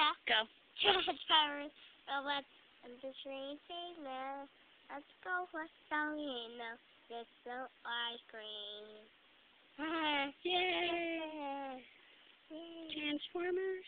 Yeah. Go. Transformers, robots, and the train now. Let's go for Salino. Get so ice cream. Yay! Transformers.